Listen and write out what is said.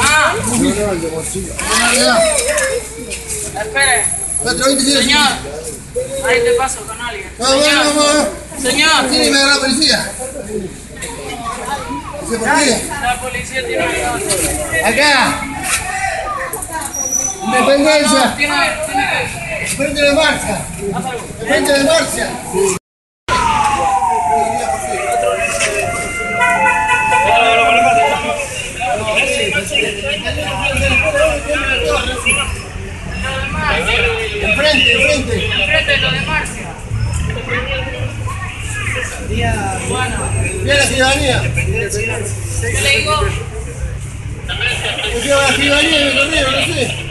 Ah, espere. Señor, ahí te paso con alguien. Señor, señor, ¿Quién me da la policía? La policía tiene. Acá. Independencia. Frente de marcha. Frente de marcha. Enfrente, enfrente. enfrente de lo de Marcia. Viene la ciudadanía. ¿qué le digo? Yo la ciudadanía no sé.